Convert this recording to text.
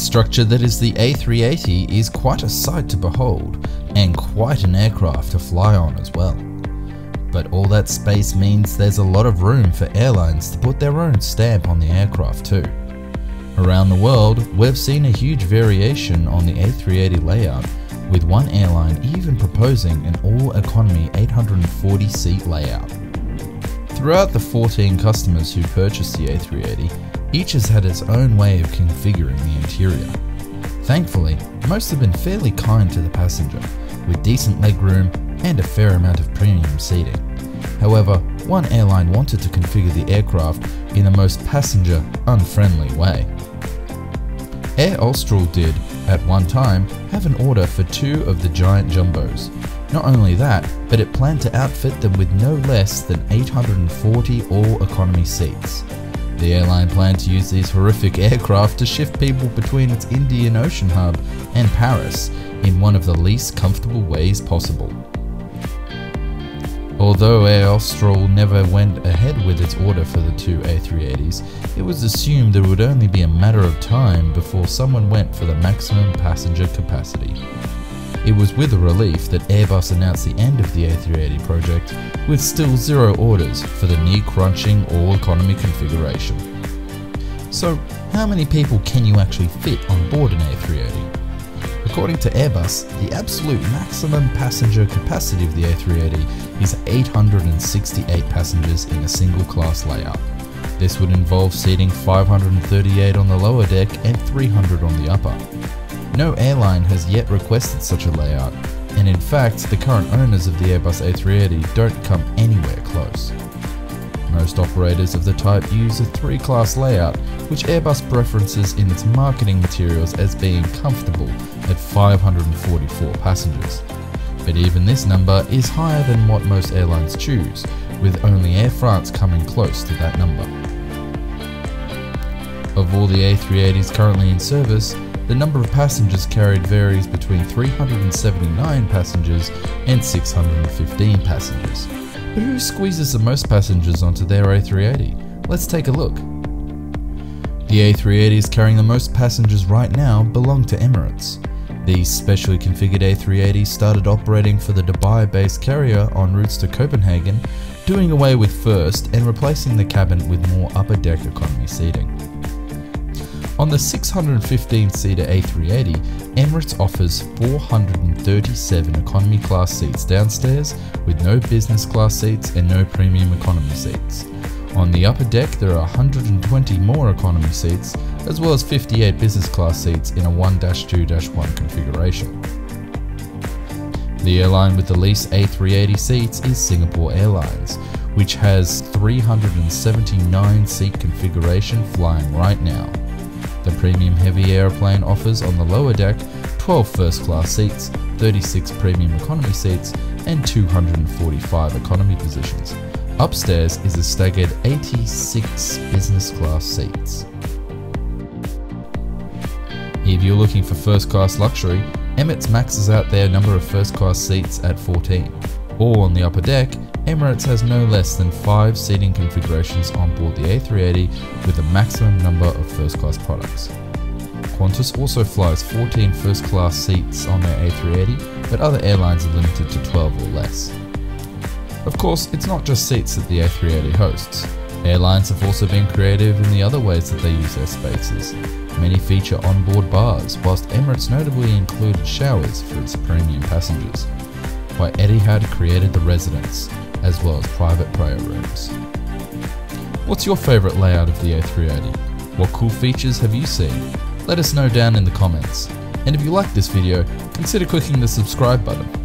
megastructure that is the A380 is quite a sight to behold, and quite an aircraft to fly on as well. But all that space means there's a lot of room for airlines to put their own stamp on the aircraft too. Around the world, we've seen a huge variation on the A380 layout, with one airline even proposing an all-economy 840 seat layout. Throughout the 14 customers who purchased the A380, each has had its own way of configuring the interior. Thankfully, most have been fairly kind to the passenger, with decent legroom and a fair amount of premium seating. However, one airline wanted to configure the aircraft in the most passenger unfriendly way. Air Austral did, at one time, have an order for two of the giant jumbos. Not only that, but it planned to outfit them with no less than 840 all economy seats. The airline planned to use these horrific aircraft to shift people between its Indian Ocean hub and Paris in one of the least comfortable ways possible. Although Air Austral never went ahead with its order for the two A380s, it was assumed that it would only be a matter of time before someone went for the maximum passenger capacity. It was with a relief that Airbus announced the end of the A380 project, with still zero orders for the knee crunching all economy configuration. So, how many people can you actually fit on board an A380? According to Airbus, the absolute maximum passenger capacity of the A380 is 868 passengers in a single class layout. This would involve seating 538 on the lower deck and 300 on the upper. No airline has yet requested such a layout, and in fact, the current owners of the Airbus A380 don't come anywhere close. Most operators of the type use a three class layout, which Airbus preferences in its marketing materials as being comfortable at 544 passengers. But even this number is higher than what most airlines choose, with only Air France coming close to that number. Of all the A380s currently in service, the number of passengers carried varies between 379 passengers and 615 passengers. But who squeezes the most passengers onto their A380? Let's take a look. The A380s carrying the most passengers right now belong to Emirates. These specially configured A380s started operating for the Dubai based carrier on routes to Copenhagen, doing away with first and replacing the cabin with more upper deck economy seating. On the 615-seater A380, Emirates offers 437 economy class seats downstairs with no business class seats and no premium economy seats. On the upper deck there are 120 more economy seats as well as 58 business class seats in a 1-2-1 configuration. The airline with the least A380 seats is Singapore Airlines, which has 379 seat configuration flying right now. The premium heavy aeroplane offers on the lower deck 12 first class seats, 36 premium economy seats, and 245 economy positions. Upstairs is a staggered 86 business class seats. If you're looking for first class luxury, Emirates maxes out their number of first class seats at 14. Or on the upper deck, Emirates has no less than 5 seating configurations on board the A380 with a maximum number of first class products. Qantas also flies 14 first class seats on their A380, but other airlines are limited to 12 or less. Of course, it's not just seats that the A380 hosts. Airlines have also been creative in the other ways that they use their spaces. Many feature onboard bars, whilst Emirates notably included showers for its premium passengers. Why Etihad created the residence, as well as private prayer rooms. What's your favourite layout of the A380? What cool features have you seen? Let us know down in the comments. And if you like this video, consider clicking the subscribe button.